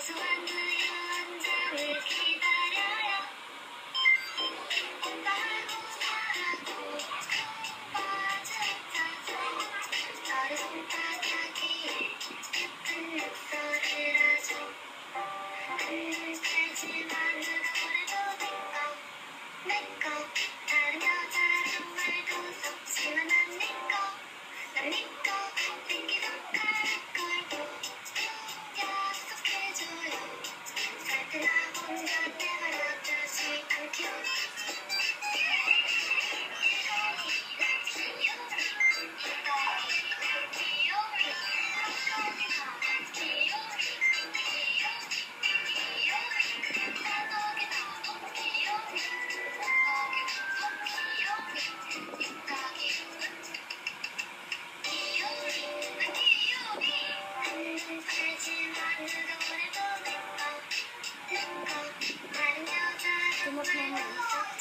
So I'm doing, I'm doing,